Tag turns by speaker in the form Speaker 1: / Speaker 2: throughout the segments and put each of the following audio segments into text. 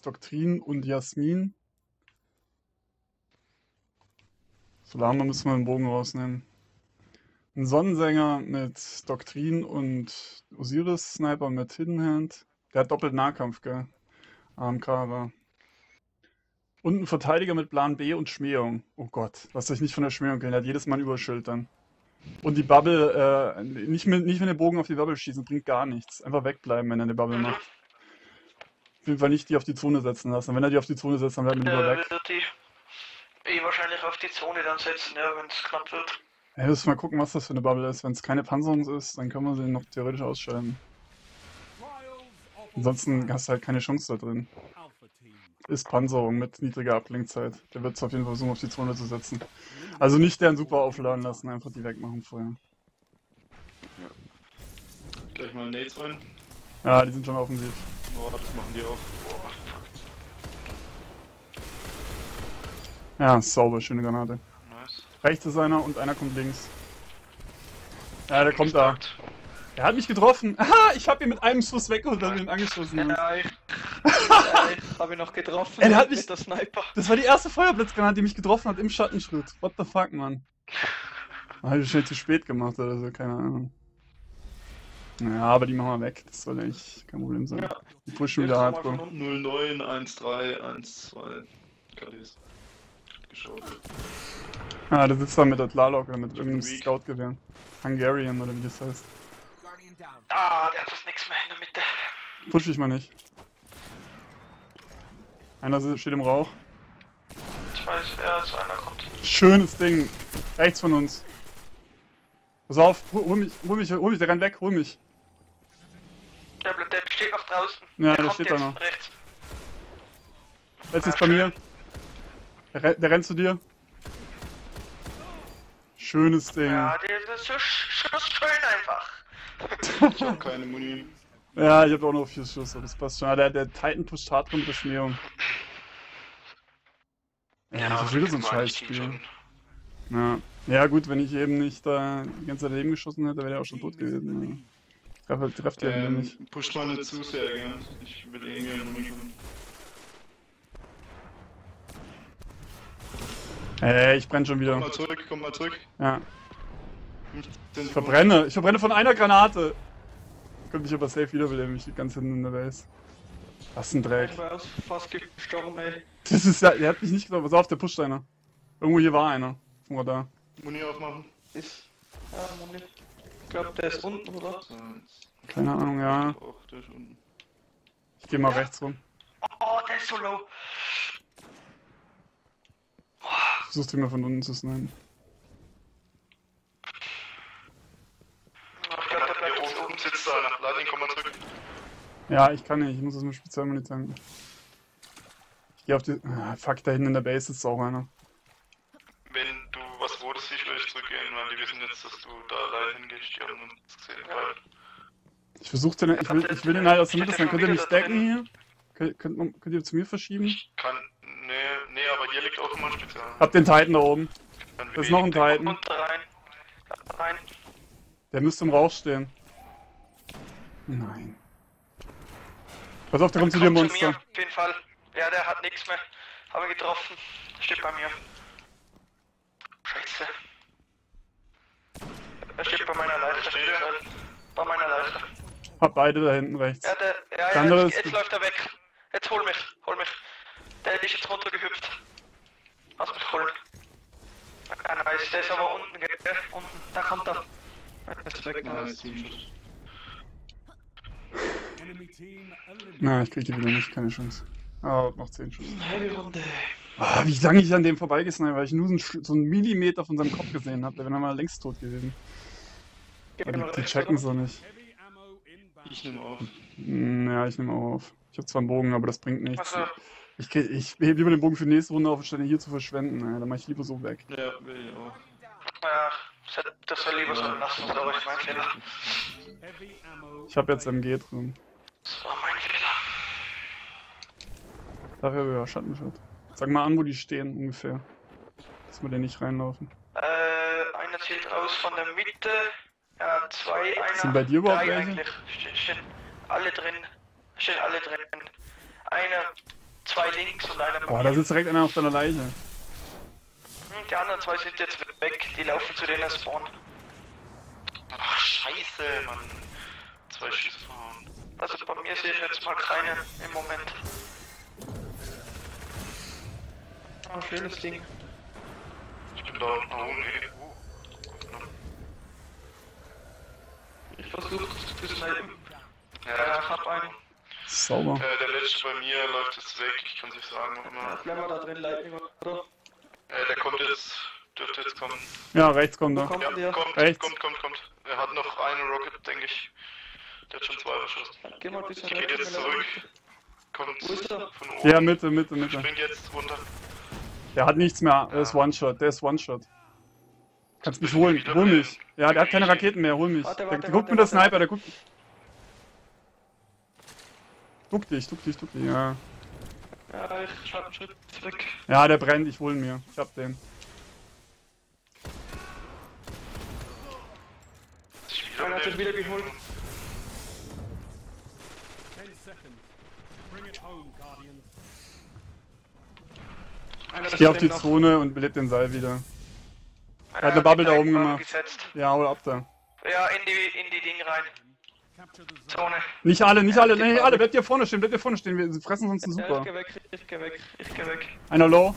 Speaker 1: Doktrin und Jasmin. Solana müssen wir den Bogen rausnehmen. Ein Sonnensänger mit Doktrin und Osiris-Sniper mit Hidden Hand. Der hat doppelt Nahkampf, gell? AMK war. Und ein Verteidiger mit Plan B und Schmähung. Oh Gott, lasst euch nicht von der Schmähung gehen. Der hat jedes Mal Überschild. Und die Bubble, äh, nicht, mit, nicht mit dem Bogen auf die Bubble schießen, bringt gar nichts. Einfach wegbleiben, wenn er eine Bubble macht. Auf jeden Fall nicht die auf die Zone setzen lassen. Wenn er die auf die Zone setzt, dann werden wir lieber
Speaker 2: Äh,
Speaker 1: weg.
Speaker 2: wird die eh wahrscheinlich auf die Zone dann setzen, ja, wenn es knapp wird.
Speaker 1: Ja, müssen mal gucken, was das für eine Bubble ist. Wenn es keine Panzerung ist, dann können wir sie noch theoretisch ausschalten. Ansonsten hast du halt keine Chance da drin. Ist Panzerung mit niedriger Ablenkzeit. Der wird es auf jeden Fall versuchen, auf die Zone zu setzen. Also nicht deren super aufladen lassen, einfach die wegmachen vorher.
Speaker 3: Gleich mal Nades rein.
Speaker 1: Ja, die sind schon offensiv.
Speaker 3: Oh, das machen die auch. Boah,
Speaker 1: Ja, sauber, schöne Granate.
Speaker 3: nice.
Speaker 1: Rechts ist einer und einer kommt links. Ja, der kommt da. Er hat mich getroffen. Aha, ich hab ihn mit einem Schuss weggeholt, weil wir ihn angeschossen haben.
Speaker 2: Ja, ich, ja, ich habe ihn noch getroffen
Speaker 1: Er hat mich-
Speaker 2: mit der Sniper.
Speaker 1: Das war die erste Feuerblitzgranate, die mich getroffen hat im Schattenschritt. What the fuck, Mann? Habe ich schnell zu spät gemacht oder so, keine Ahnung. Ja, aber die machen wir weg. Das soll eigentlich kein Problem sein.
Speaker 2: Ja.
Speaker 1: Die pushen wieder hardcore.
Speaker 2: unten.
Speaker 3: 09, 13, 12. KDs. Geschaut.
Speaker 1: Ah, der sitzt da mit der Tlarlock oder mit irgendeinem. Scout-Gewehr. Hungarian oder wie das heißt.
Speaker 2: Ah, der hat das nichts mehr in der Mitte.
Speaker 1: Push ich mal nicht. Einer steht im Rauch.
Speaker 2: Ich weiß, ja, so einer kommt.
Speaker 1: Schönes Ding. Rechts von uns. Pass auf, hol, hol mich, hol mich, hol mich, der rennt weg, hol mich.
Speaker 2: Der, bleibt- der steht noch draußen.
Speaker 1: Ja, der
Speaker 2: kommt
Speaker 1: steht da noch.
Speaker 2: rechts.
Speaker 1: Jetzt ist bei mir. Der, rennt- der rennt zu dir. Schönes Ding.
Speaker 2: Ja, der, ist so sch so schön einfach.
Speaker 3: Ich hab keine Muni.
Speaker 1: Ja, ich hab auch noch vier Schuss, aber das passt schon. Ah, Der, der Titan pusht hart mit der Schmähung. Ja, das ist wieder so ein Scheißspiel. Ja. ja, gut, wenn ich eben nicht da die ganze Zeit daneben geschossen hätte, wäre der auch schon tot gewesen. Ja. Treff, treff die halt
Speaker 3: Ähm,
Speaker 1: nicht.
Speaker 3: pusht mal nicht zu sehr, gell? Ich will irgendwie eine Muni schon.
Speaker 1: Ey, ich brenne schon
Speaker 3: Komm
Speaker 1: wieder.
Speaker 3: mal zurück, komm mal zurück.
Speaker 1: Ja.
Speaker 3: 15
Speaker 1: Ich verbrenne. Ich verbrenne von einer Granate. Könnte mich aber safe wiederbeleben, ich ganz hinten in der Base. Was ein Dreck.
Speaker 2: Ich war fast gestorben, ey.
Speaker 1: Das ist ja, der hat mich nicht getroffen. Pass auf, der pusht einer. Irgendwo hier war einer. Vom Radar.
Speaker 3: Muni aufmachen.
Speaker 2: Ist. Ja, Moment. Ich glaube, der ist unten, oder?
Speaker 1: Keine Ahnung, ja.
Speaker 3: Auch der ist unten.
Speaker 1: Ich geh mal rechts rum.
Speaker 2: Oh, der ist so low.
Speaker 1: Versuchst du mir von unten zu snipen.
Speaker 3: Ihn, mal.
Speaker 1: Ja, ich kann nicht. Ich muss das mit Spezialmuni tanken. Ich geh auf die. Ah, fuck, da hinten in der Base ist auch einer.
Speaker 3: Wenn du was Rotes siehst, weil die wissen jetzt, dass du da allein hingehst. Die haben uns gesehen. Weil
Speaker 1: Ich versuch den. Ich will, ich will den halt aus der Mitte sein. Könnt ihr mich stacken hier? Könnt, könnt, könnt ihr zu mir verschieben?
Speaker 3: ich kann. Nee, nee, aber hier liegt auch immer ein Spezial.
Speaker 1: Hab den Titan da oben.
Speaker 3: Dann
Speaker 1: Da ist noch ein Titan.
Speaker 2: Und rein. Rein.
Speaker 1: Der müsste im Rauch stehen. Nein. Pass auf, der kommt zu dir, Monster.
Speaker 2: mir, auf jeden Fall. Ja, der hat nichts mehr. Habe getroffen. Steht bei mir. Scheiße. Er steht bei meiner Leiter.
Speaker 3: Steht er?
Speaker 2: Bei meiner Leiter.
Speaker 1: Hab beide da hinten rechts.
Speaker 2: Ja, der, ja,
Speaker 1: Der
Speaker 2: ja
Speaker 1: andere
Speaker 2: jetzt,
Speaker 1: ist-
Speaker 2: jetzt läuft er weg. Jetzt hol mich, hol mich. Der ist jetzt runtergehüpft. Lass mich holen. Ja, nice, der ist aber unten, gell? Unten, da kommt er. Er ist weg,
Speaker 3: Ja,
Speaker 2: nice.
Speaker 1: Na, ich krieg die wieder nicht, keine Chance. Ah, noch 10 Schuss.
Speaker 2: Heavy Runde.
Speaker 1: Ah, wie lange ich an dem vorbeigesniped, weil ich nur so einen, so einen Millimeter von seinem Kopf gesehen habe. Der wäre mal längst tot gewesen. Aber die, die checken so nicht.
Speaker 3: Ich nehme auf.
Speaker 1: Hm, ja, ich nehme auch auf. Ich habe zwar einen Bogen, aber das bringt nichts. Ich, ich hebe lieber den Bogen für die nächste Runde auf, anstatt ihn hier zu verschwenden. Ey. Dann mach ich lieber so weg.
Speaker 3: Ja, will ich auch.
Speaker 2: ja, das soll lieber so lassen, aber ich mein Fehler.
Speaker 1: Ich habe jetzt MG drin.
Speaker 2: Das war mein Fehler.
Speaker 1: Dafür ja Schattenschutz. Sag mal an, wo die stehen ungefähr. Dass wir da nicht reinlaufen.
Speaker 2: Äh, einer zählt aus von der Mitte. Zwei, einer.
Speaker 1: Sind bei dir überhaupt
Speaker 2: drei
Speaker 1: welche?
Speaker 2: eigentlich. Stehen, alle drin. Stehen alle drin. Einer zwei links und einer bei
Speaker 1: Boah, da sitzt direkt einer auf deiner Leiche.
Speaker 2: Hm, Die anderen zwei sind jetzt weg, die laufen zu denen Spawn.
Speaker 3: Ach, scheiße, Mann. Zwei Schüsse verhauen.
Speaker 2: Also bei mir sehen jetzt mal keine im Moment. Oh, schönes Ding.
Speaker 3: Ich bin da unten. Oh, nee.
Speaker 2: Ich versuche zu snipen.
Speaker 3: Ja,
Speaker 2: Ja, ich hab einen.
Speaker 1: Sauber.
Speaker 3: Äh, der letzte bei mir läuft jetzt weg, ich kann es nicht sagen.
Speaker 2: Ja,
Speaker 3: Immer.
Speaker 2: bleiben wir da drin, Lightning, oder?
Speaker 3: Äh, der kommt jetzt, dürfte jetzt kommen.
Speaker 1: Ja, rechts kommt er.
Speaker 2: Kommt
Speaker 3: Ja,
Speaker 2: der?
Speaker 3: kommt,
Speaker 1: Rechts.
Speaker 3: kommt, kommt, kommt. Er hat noch eine Rocket, denke ich. Der hat schon zwei verschossen.
Speaker 2: Geh mal ein bisschen
Speaker 3: Ich geh
Speaker 2: rechts,
Speaker 3: jetzt zurück. Kommt
Speaker 2: Wo ist er?
Speaker 3: von oben.
Speaker 1: Ja, Mitte, Mitte, Mitte.
Speaker 3: Springt jetzt runter.
Speaker 1: Der hat nichts mehr. Der ist One-Shot. Der ist One-Shot. Kannst mich holen. Hol
Speaker 3: bei-
Speaker 1: mich. Ja, der hat keine Raketen mehr. Hol mich.
Speaker 2: Warte,
Speaker 1: Der,
Speaker 2: warte,
Speaker 1: der guckt
Speaker 2: warte,
Speaker 1: mit der. Sniper. Der guckt. Guck dich, guck dich, guck dich. Ja.
Speaker 2: Ja, ich hab einen Schritt zurück.
Speaker 1: Ja, der brennt. Ich hol ihn mir. Ich hab den.
Speaker 2: Einer hat sich wieder geholt.
Speaker 4: 10 seconds. Bring it home, Guardians.
Speaker 2: Einer
Speaker 1: Ich geh auf die Zone und belebt den Seil wieder.
Speaker 2: Einer
Speaker 1: hat eine Bubble da oben gemacht.
Speaker 2: Gesetzt.
Speaker 1: Ja, hol ab da.
Speaker 2: Ja, in die, in die Ding rein.
Speaker 4: Zone.
Speaker 1: Nicht alle, nicht
Speaker 2: Ja,
Speaker 1: alle, nee, alle. Bleibt hier vorne stehen, bleibt hier vorne stehen. Wir fressen sonst einen
Speaker 2: Ja, ich
Speaker 1: Super.
Speaker 2: geh weg, ich geh weg, ich geh weg.
Speaker 1: Einer low.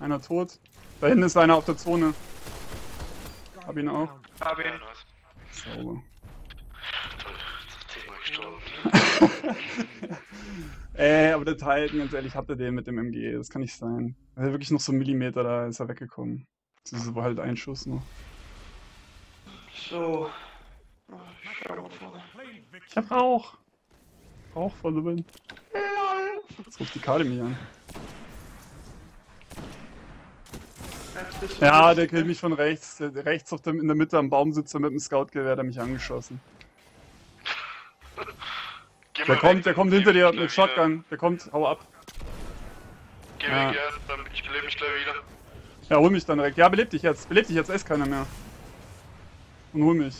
Speaker 1: Einer tot. Da hinten ist einer auf der Zone. Hab ihn auch.
Speaker 2: Hab ihn.
Speaker 1: Sauber. Ey, aber der Titan, ganz ehrlich, hatte den mit dem MG. Das kann nicht sein. Er hat wirklich noch so einen Millimeter, da ist er weggekommen. Das war halt ein Schuss noch.
Speaker 2: So. Oh, ich
Speaker 1: hab Rauch. Rauch voll Win. Jetzt ruft die Karte mich an. Ja, der killt mich von rechts. Rechts auf dem, in der Mitte am Baum sitzt er mit dem Scoutgewehr, der hat mich angeschossen.
Speaker 3: Geh
Speaker 1: Der kommt,
Speaker 3: weg,
Speaker 1: der kommt hinter dir mit. Shotgun. Der kommt, hau ab.
Speaker 3: Geh
Speaker 1: Ja.
Speaker 3: weg, ja, dann ich belebe mich gleich wieder.
Speaker 1: Ja, hol mich dann direkt. Ja, beleb dich jetzt. Beleb dich jetzt, ist keiner mehr. Und hol mich.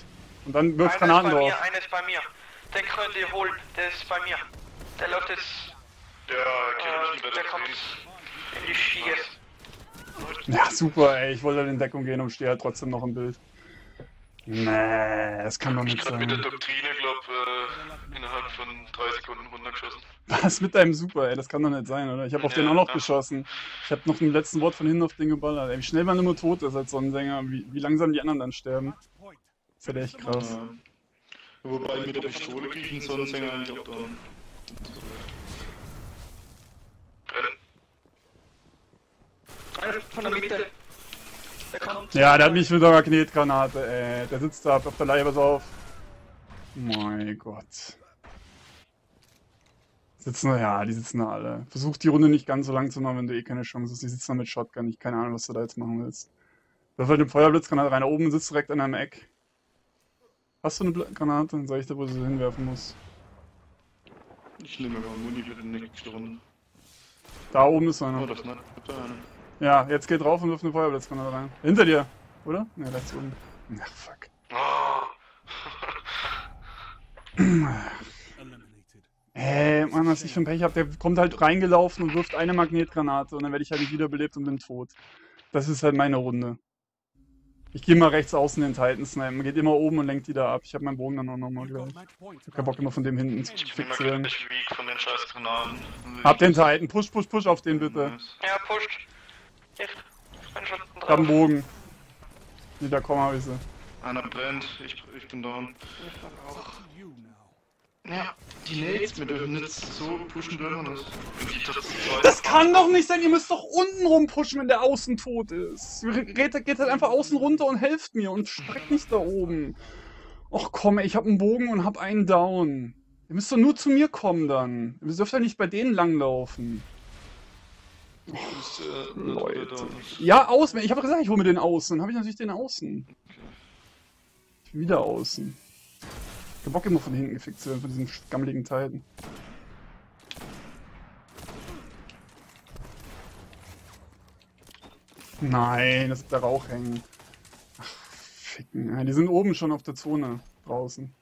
Speaker 1: Und dann wirf
Speaker 2: Einer
Speaker 1: Granaten
Speaker 2: ist bei
Speaker 1: drauf.
Speaker 2: mir, einer ist bei mir. Den könnt ihr holen, der ist bei mir. Der läuft jetzt
Speaker 3: Ja, kenn
Speaker 2: äh, der
Speaker 3: der
Speaker 2: kommt in die Schiene.
Speaker 1: Ja, super, ey. Ich wollte in Deckung gehen und stehe halt trotzdem noch im Bild. Nee, das kann doch
Speaker 3: Ich
Speaker 1: nicht
Speaker 3: gerade mit der
Speaker 1: sein.
Speaker 3: Doktrine, glaub, äh, innerhalb von drei Sekunden runtergeschossen.
Speaker 1: Was mit deinem Super, ey? Das kann doch nicht sein, oder? Ich habe auf den
Speaker 3: Ja,
Speaker 1: auch noch
Speaker 3: ja.
Speaker 1: geschossen. Ich habe noch ein letzten Wort von hinten auf den geballert. Ey, wie schnell man immer tot ist als Sonnensänger, wie, wie langsam die anderen dann sterben. Das ist echt krass.
Speaker 3: Ja. Wobei mit der Pistole kriege ich einen Sonnensänger eigentlich auch da.
Speaker 2: Von der Mitte. Der kommt.
Speaker 1: Ja, der hat mich mit der Magnetgranate, ey. Der sitzt da auf der Leibe auf. Mein Gott. Sitzen da, ja, die sitzen da alle. Versuch die Runde nicht ganz so lang zu machen, wenn du eh keine Chance hast. Die sitzen da mit Shotgun. Ich keine Ahnung, was du da jetzt machen willst. Wirf halt den Feuerblitzgranate rein. Da oben sitzt direkt an einem Eck. Hast du eine Granate? Dann sag ich dir, wo du sie hinwerfen musst.
Speaker 3: Ich nehme mal Muni für die nächste Runde.
Speaker 1: Da oben ist
Speaker 3: Oh,
Speaker 1: einer.
Speaker 3: das ist einer.
Speaker 1: Ja, jetzt geht drauf und wirf eine Feuerblitzgranate rein. Hinter dir, oder? Ne, rechts oben. Ach, fuck.
Speaker 3: Oh.
Speaker 4: Eliminated.
Speaker 1: Ey, Mann, was ich für ein Pech hab, der kommt halt reingelaufen und wirft eine Magnetgranate und dann werde ich halt nicht wiederbelebt und bin tot. Das ist halt meine Runde. Ich gehe mal rechts außen den Titan snipen, geht immer oben und lenkt die da ab. Ich habe meinen Bogen dann auch nochmal gleich. Ich hab keinen Bock immer von dem hinten zu
Speaker 3: Ich
Speaker 1: fixieren.
Speaker 3: gleich Weg von den scheiß Granaten.
Speaker 1: Hab den Titan, push, push, push auf den bitte.
Speaker 2: Ja, pusht. Ich, bin schon
Speaker 1: Ich hab einen
Speaker 2: drauf.
Speaker 1: Bogen. Nee, da komm, hab ich sie.
Speaker 3: Einer brennt, ich, ich bin down.
Speaker 2: Ich dann auch.
Speaker 3: Ja, die Nades, wir dürfen nicht so pushen, dürfen das. Und das,
Speaker 1: Das kann doch nicht sein, ihr müsst doch unten rumpushen, wenn der außen tot ist. Geht, geht halt einfach außen runter und helft mir und streckt nicht da oben. Och komm, ey, ich hab einen Bogen und hab einen down. Ihr müsst doch nur zu mir kommen dann. Ihr dürft ja nicht bei denen langlaufen.
Speaker 3: Äh,
Speaker 1: Leute. Ja, außen. Ich habe gesagt, ich hole mir den außen. Dann habe ich natürlich den außen. Wieder außen. Ich hab Bock immer von hinten gefickt zu werden, von diesem gammeligen Titan. Nein, das ist der Rauch hängen. Ach, ficken. Ja, die sind oben schon auf der Zone draußen.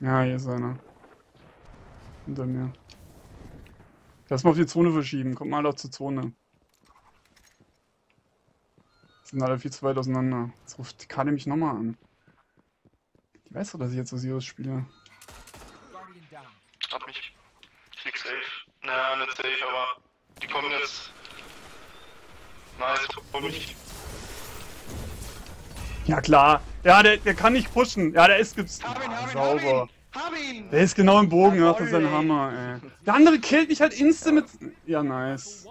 Speaker 1: Ja, hier ist einer. Hinter mir. Lass mal auf die Zone verschieben. Kommt mal doch zur Zone. Sind alle viel zu weit auseinander. Jetzt ruft die Karte mich nochmal an. Die weiß doch, dass ich jetzt Osiris spiele.
Speaker 3: Hab mich. Ich lieg safe. Naja, nicht safe, aber die kommen jetzt. Nice, hol mich.
Speaker 1: Ja klar. Ja, der, der kann nicht pushen. Ja, der ist gibt's.
Speaker 2: Hab ihn, hab ihn,
Speaker 1: sauber.
Speaker 2: hab ihn! Hab ihn!
Speaker 1: Der ist genau im Bogen, ja, das ist ein. Hammer, ey. Der andere killt mich halt instant mit. Ja, nice.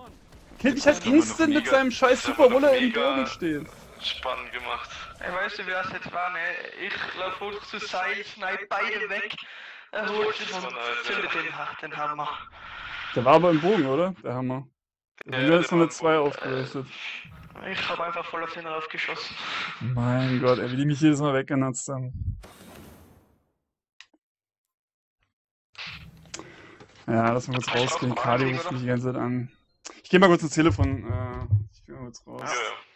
Speaker 1: Killt mich halt instant mit seinem scheiß
Speaker 3: das haben wir
Speaker 1: Super, wo
Speaker 3: noch
Speaker 1: er im Bogen steht.
Speaker 3: Spannend gemacht.
Speaker 2: Ey, weißt du, wie das jetzt war, ne? Ich lauf hoch zu Seil, schneid beide weg, er holt sich und zündet den, den Hammer.
Speaker 1: Der war aber im Bogen, oder? Der Hammer. Der
Speaker 3: Ja,
Speaker 1: ist nur mit
Speaker 3: im
Speaker 1: zwei
Speaker 3: Bogen.
Speaker 1: aufgerüstet.
Speaker 2: Ich hab einfach voll auf den raufgeschossen.
Speaker 1: Mein Gott, ey, wie die mich jedes Mal weggenutzt haben. Ja, lass mal kurz rausgehen. Cardi ruft mich die ganze Zeit an. Ich geh mal kurz ins Telefon. Äh, ich geh mal kurz raus.
Speaker 3: Ja, ja.